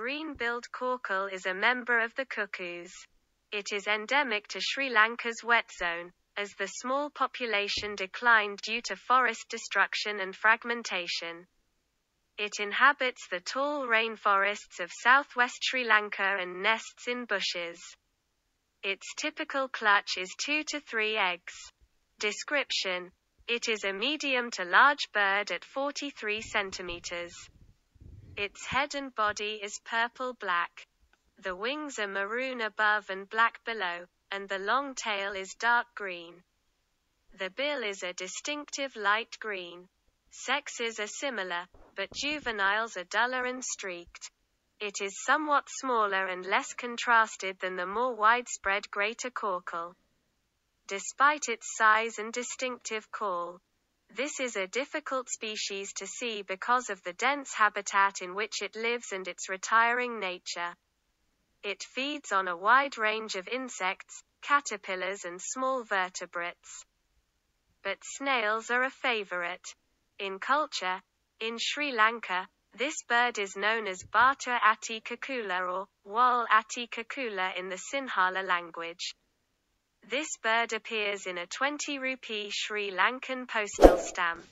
green-billed coucal is a member of the cuckoos. It is endemic to Sri Lanka's wet zone, as the small population declined due to forest destruction and fragmentation. It inhabits the tall rainforests of southwest Sri Lanka and nests in bushes. Its typical clutch is 2 to 3 eggs. Description It is a medium to large bird at 43 centimeters. Its head and body is purple-black. The wings are maroon above and black below, and the long tail is dark green. The bill is a distinctive light green. Sexes are similar, but juveniles are duller and streaked. It is somewhat smaller and less contrasted than the more widespread greater coucal. Despite its size and distinctive call, this is a difficult species to see because of the dense habitat in which it lives and its retiring nature. It feeds on a wide range of insects, caterpillars and small vertebrates. But snails are a favorite. In culture, in Sri Lanka, this bird is known as Bata ati kukula or Wal ati kukula in the Sinhala language. This bird appears in a 20 rupee Sri Lankan postal stamp.